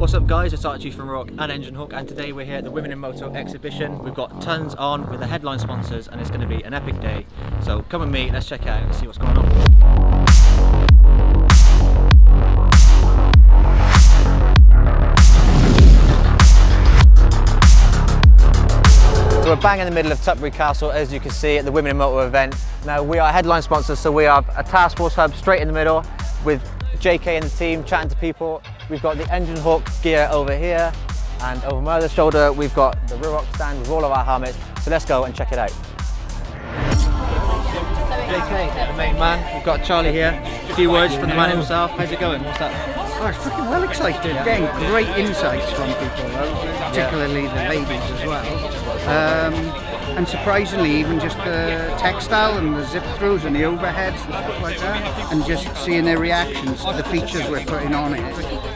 What's up guys, it's Archie from Ruroc and Engine Hawk and today we're here at the Women in Moto exhibition. We've got tons on with the headline sponsors and it's going to be an epic day. So come with me, let's check out and see what's going on. So we're bang in the middle of Tutbury Castle as you can see at the Women in Moto event. Now we are headline sponsors so we have a task force hub straight in the middle with JK and the team chatting to people. We've got the Engine Hawk gear over here and over my other shoulder we've got the Ruroc stand with all of our helmets. So let's go and check it out. JK, the main man. We've got Charlie here. A few words from the man himself. How's it going? What's that? Oh, it's freaking well excited. Getting great insights from people, though, particularly the ladies as well. Um, and surprisingly, even just the textile and the zip throughs and the overheads and stuff like that, and just seeing their reactions to the features we're putting on it,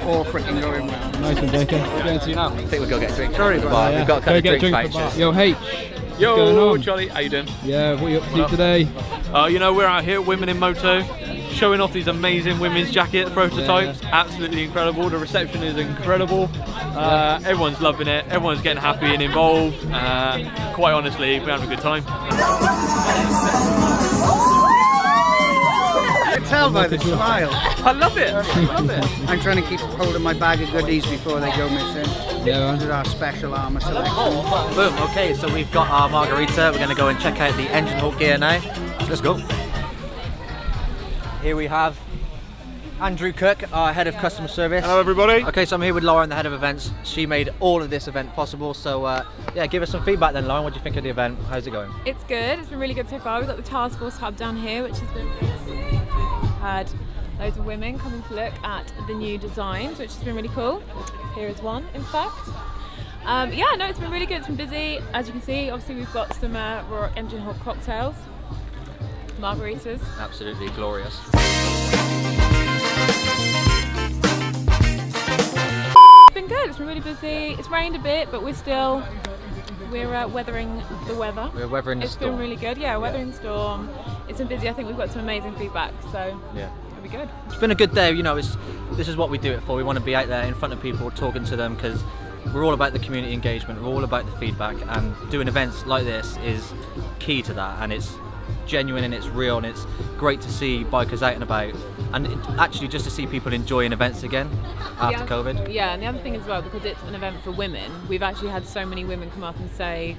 all freaking going well. Nice one, JK. What are you going to now? I think we'll go get a drink. Sorry about Bar. that. We've got a couple Go of get a drink drink for vouchers. bar. Yo, H. Yo, going? Charlie, how you doing? Yeah, what are you up to What today? Uh, you know, we're out here, Women in Moto, showing off these amazing women's jacket prototypes. Absolutely incredible. The reception is incredible. Uh, everyone's loving it. Everyone's getting happy and involved. Uh, quite honestly, we're having a good time. I can tell by the smile. I love it. I love it. I'm trying to keep hold of my bag of goodies before they go missing. Yeah, This is our special armour selection. Boom, okay, so we've got our margarita. We're going to go and check out the Engine Hawk gear now. So let's go. Here we have Andrew Cook, our head of customer service. Hello, everybody. Okay, so I'm here with Lauren, the head of events. She made all of this event possible. So, uh, yeah, give us some feedback then, Lauren. What do you think of the event? How's it going? It's good. It's been really good so far. We've got the task force hub down here, which has been had loads of women coming to look at the new designs, which has been really cool. Here is one, in fact. Um, yeah, no, it's been really good. It's been busy. As you can see, obviously we've got some uh, Ruroc Engine Hawk cocktails, margaritas. Absolutely glorious. It's been good. It's been really busy. It's rained a bit, but we're still we're uh, weathering the weather. We're weathering the It's storm. It's been really good. Yeah, weathering the storm. It's been busy. I think we've got some amazing feedback, so Yeah. it'll be good. It's been a good day. You know, it's this is what we do it for. We want to be out there in front of people, talking to them, because we're all about the community engagement. We're all about the feedback, and doing events like this is key to that. And it's genuine and it's real, and it's great to see bikers out and about, and it, actually just to see people enjoying events again after Yeah. COVID. Yeah, and the other thing as well, because it's an event for women, we've actually had so many women come up and say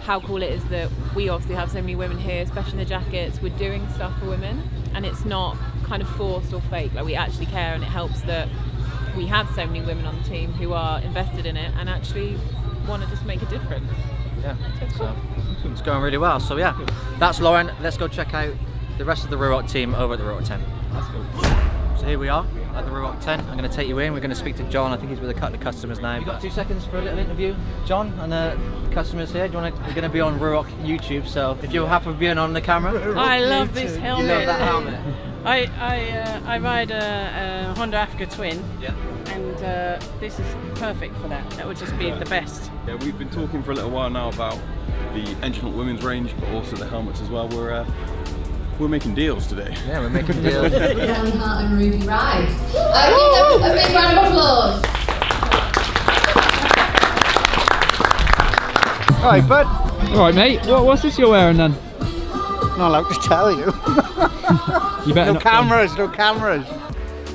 how cool it is that we obviously have so many women here, especially in the jackets. We're doing stuff for women, and it's not kind of forced or fake. Like we actually care, and it helps that we have so many women on the team who are invested in it and actually want to just make a difference. Yeah, so it's going really well. So yeah, that's Lauren. Let's go check out the rest of the Ruroc team over at the Ruroc 10. So here we are at the Ruroc 10. I'm going to take you in. We're going to speak to John. I think he's with a couple of customers now. You got two seconds for a little interview, John, and the customers here. Do you want to? We're going to be on Ruroc YouTube, so if you're happy with being on the camera, I love this helmet. you helmet. love that helmet. I I, uh, I ride a, a Honda Africa Twin, Yeah. And uh, this is perfect for that. That would just be the best. Yeah, we've been talking for a little while now about the Engine Hawk women's range, but also the helmets as well. We're uh, we're making deals today. Yeah, we're making deals. Kelly Hart and Ruby Rides. Give them a big round of applause. Alright, bud. All right, mate. What, what's this you're wearing then? Not allowed to tell you. You better no not. cameras, no cameras.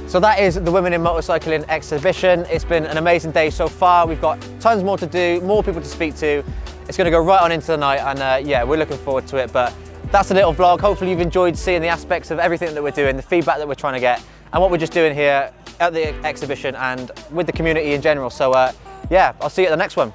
So that is the Women in Motorcycling exhibition. It's been an amazing day so far. We've got tons more to do, more people to speak to. It's going to go right on into the night, and uh, yeah, we're looking forward to it. But that's a little vlog. Hopefully, you've enjoyed seeing the aspects of everything that we're doing, the feedback that we're trying to get, and what we're just doing here at the exhibition and with the community in general. So uh, yeah, I'll see you at the next one.